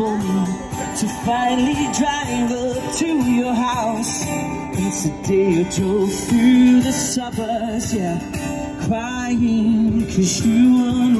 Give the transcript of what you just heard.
for me to finally drive up to your house. It's the day I drove through the suburbs, yeah, crying cause you weren't.